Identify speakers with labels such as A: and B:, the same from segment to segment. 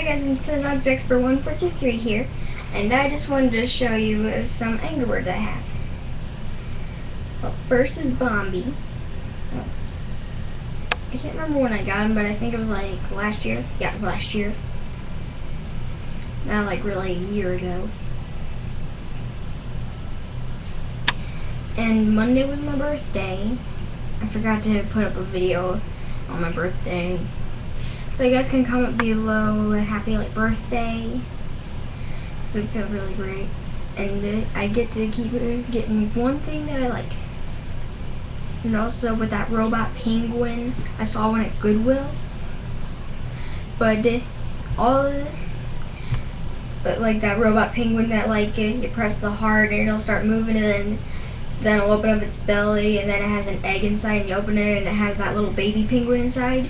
A: Hi guys, it's Dogs Expert 1423 here, and I just wanted to show you some Angry Birds I have. Well, first is Bombi. Oh. I can't remember when I got him, but I think it was like last year. Yeah, it was last year. Not like really a year ago. And Monday was my birthday. I forgot to put up a video on my birthday so you guys can comment below happy like birthday. So it feel really great. And I get to keep getting one thing that I like. And also with that robot penguin, I saw one at Goodwill. But all but like that robot penguin that like you press the heart and it'll start moving and then then it'll open up its belly and then it has an egg inside and you open it and it has that little baby penguin inside.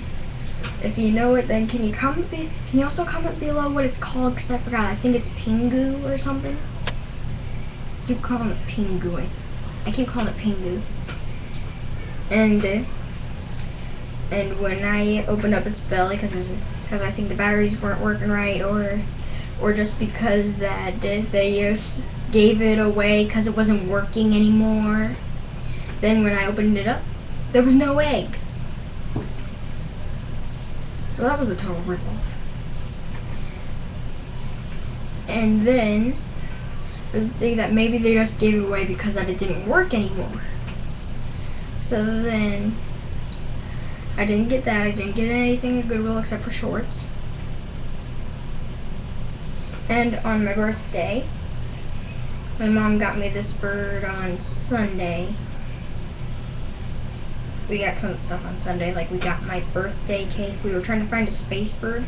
A: If you know it, then can you comment? Be can you also comment below what it's called? Cause I forgot. I think it's Pingu or something. I keep calling it Pingu. I keep calling it Pingu. And and when I opened up its belly, cause because I think the batteries weren't working right, or or just because that they just gave it away because it wasn't working anymore. Then when I opened it up, there was no egg. Well, that was a total ripoff. And then, the thing that maybe they just gave it away because that it didn't work anymore. So then, I didn't get that. I didn't get anything at Goodwill except for shorts. And on my birthday, my mom got me this bird on Sunday we got some stuff on Sunday. Like we got my birthday cake. We were trying to find a space bird.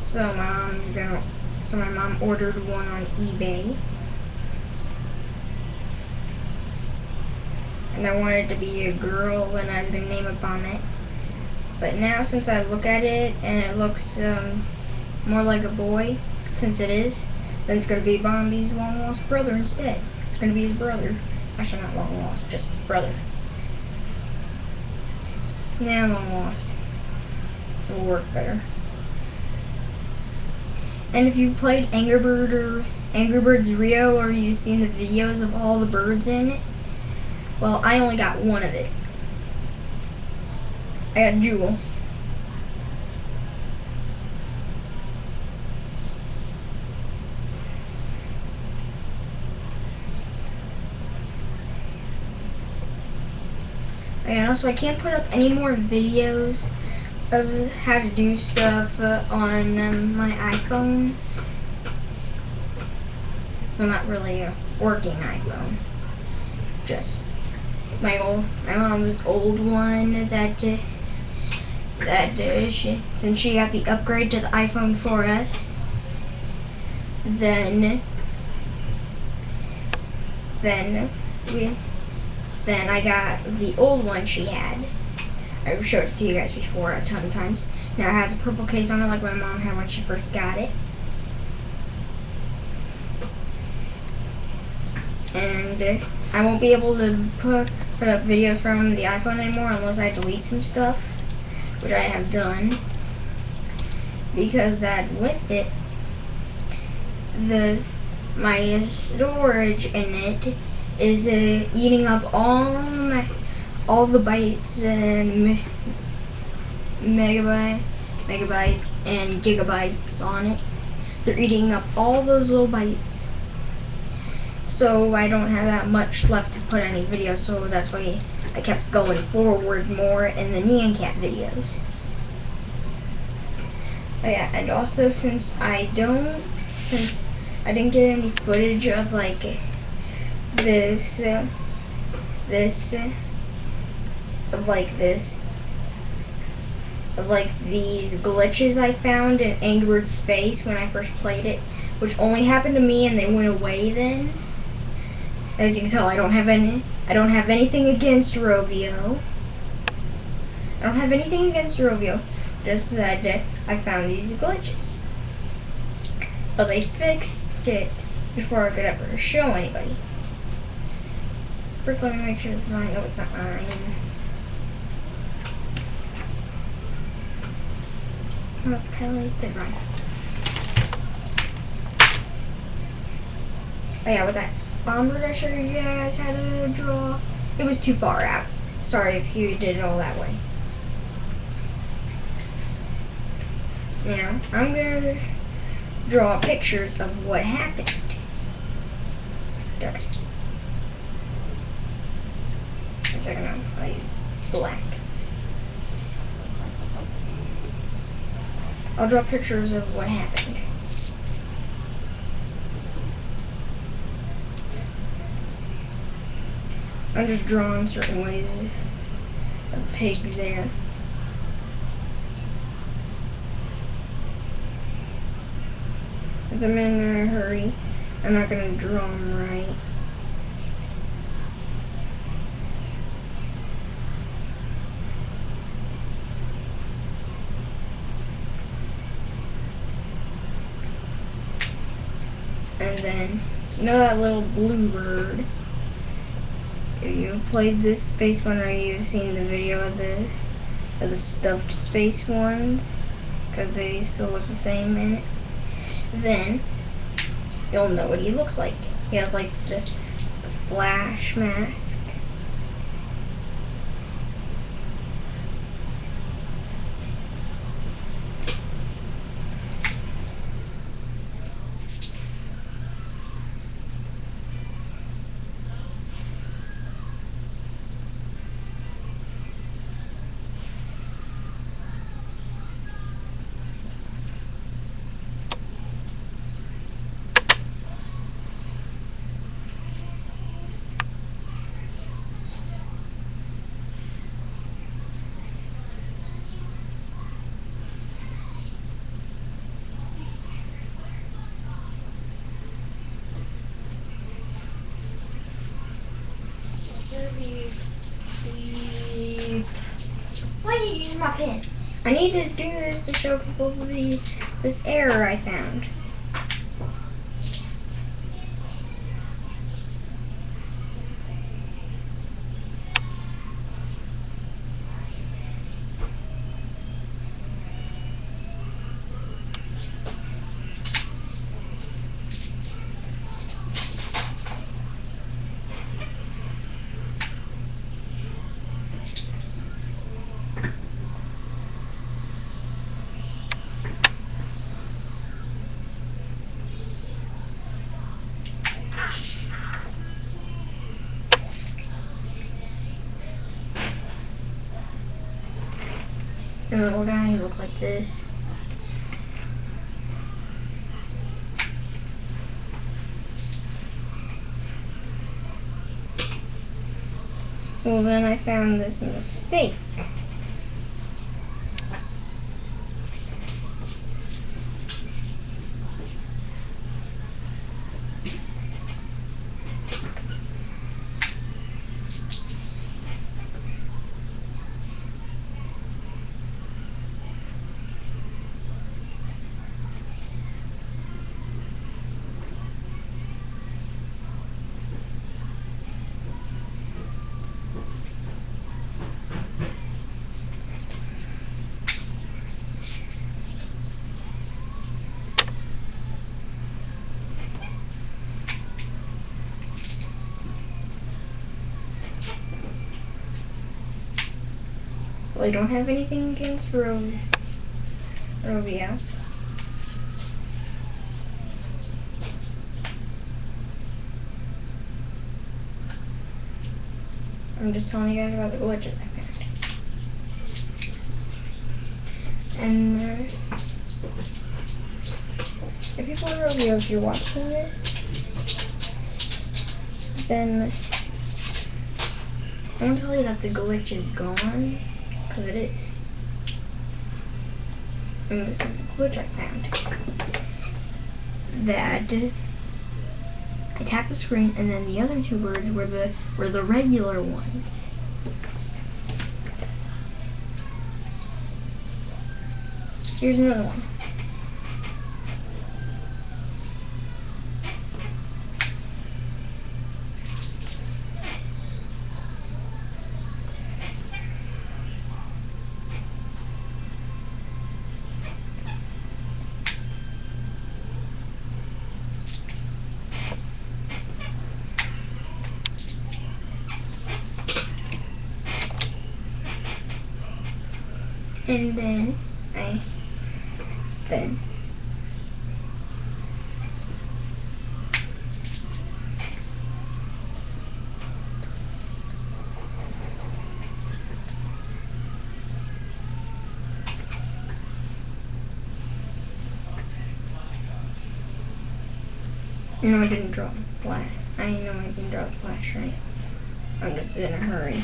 A: So my mom's gonna so my mom ordered one on eBay. And I wanted to be a girl and I was gonna name it Bonnet. But now since I look at it and it looks um, more like a boy, since it is, then it's gonna be Bombi's long lost brother instead. It's gonna be his brother. Actually not long lost, just brother. Yeah, I'm almost. It'll work better. And if you've played Angry Bird or Angry Birds Rio or you've seen the videos of all the birds in it, well, I only got one of it. I got Jewel. And also, I can't put up any more videos of how to do stuff uh, on um, my iPhone. Well, not really a working iPhone. Just my old, my mom's old one that uh, that uh, she, since she got the upgrade to the iPhone 4S, then then we then I got the old one she had. I've showed it to you guys before a ton of times. Now it has a purple case on it like my mom had when she first got it. And uh, I won't be able to put, put up videos from the iPhone anymore unless I delete some stuff, which I have done. Because that with it, the my storage in it is uh, eating up all my all the bytes and me megabyte megabytes and gigabytes on it. They're eating up all those little bytes. So I don't have that much left to put any videos, so that's why I kept going forward more in the Neon Cat videos. Oh yeah, and also since I don't, since I didn't get any footage of like this, this, like this, like these glitches I found in Angry Space when I first played it, which only happened to me and they went away then. As you can tell, I don't have any, I don't have anything against Rovio. I don't have anything against Rovio, just that I found these glitches. But they fixed it before I could ever show anybody. First, let me make sure it's mine. No, it's not mine. Oh, it's Kylie's did mine. Oh yeah, with that bomber that I showed you guys Had to draw, it was too far out. Sorry if you did it all that way. Now, I'm gonna draw pictures of what happened. There. Black. I'll draw pictures of what happened. I'm just drawing certain ways of pigs there. Since I'm in a hurry, I'm not going to draw them right. And then, you know that little bluebird? If you played this space one or you've seen the video of the of the stuffed space ones, because they still look the same in it, then you'll know what he looks like. He has like the, the flash mask. Why are you using my pen? I need to do this to show people the this error I found. Little guy looks like this. Well, then I found this mistake. So I don't have anything against Ro Rovio. I'm just telling you guys about the glitches I found. And uh, if people in Rovio, if you're watching this, then I want to tell you that the glitch is gone. Because it is. And this is the glitch I found. That I tapped the screen and then the other two words were the were the regular ones. Here's another one. And then I then You know I didn't draw the flat. I know I didn't draw the flash right. I'm just in a hurry.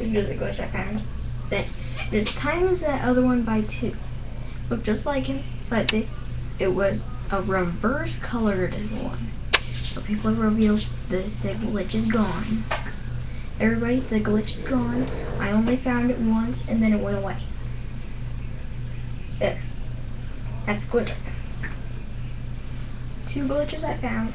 A: Just a glitch I found. Then just times that other one by two. Looked just like him, but it, it was a reverse colored one. So people have revealed this the glitch is gone. Everybody, the glitch is gone. I only found it once and then it went away. There. That's a glitch I found. Two glitches I found.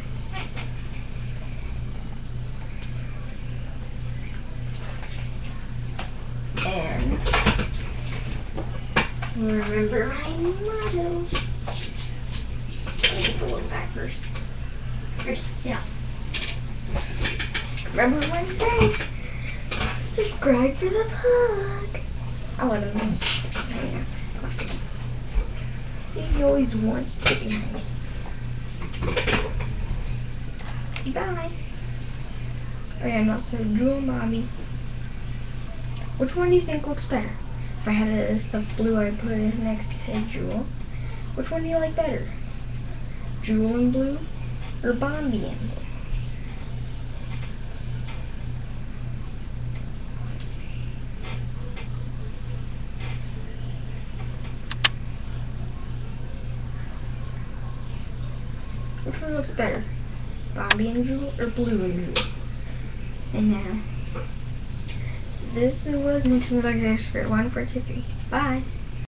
A: And remember my motto. Let me get the little back first. Ready, sit down. Remember what I said. Subscribe for the pug. I want him know. See, he always wants to be behind me. Bye. Oh yeah, I'm not so Jewel Mommy. Which one do you think looks better? If I had a stuffed Blu, I'd put it next to Jewel. Which one do you like better? Jewel and Blu or Bombi and Blu? Which one looks better? Bombi and Jewel or Blu and Jewel? And now. This was Nintendogs Expert 1, 4, 2, 3. Bye.